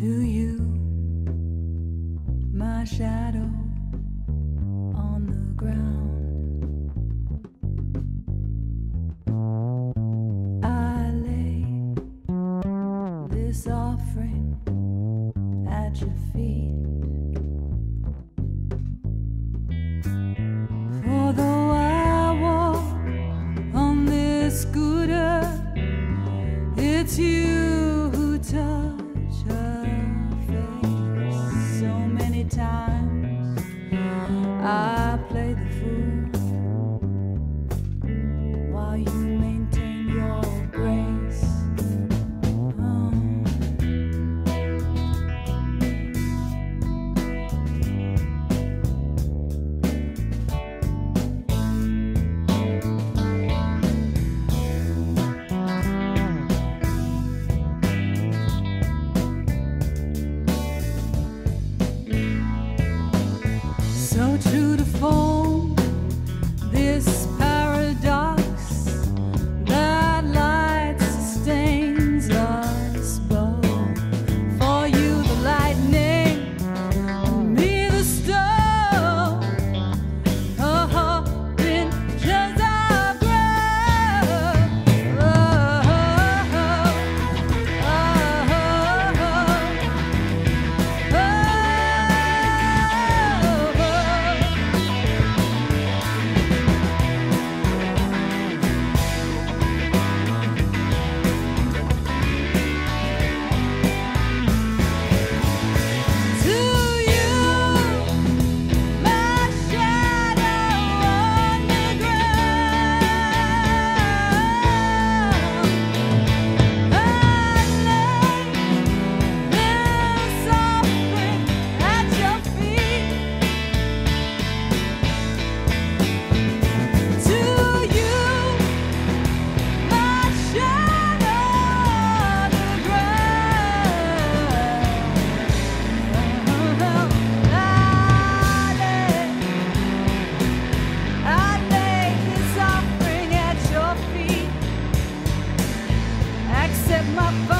to you, my shadow on the ground. I lay this offering at your feet. For though I walk on this scooter, it's you who touch. times. I true to form. Bye.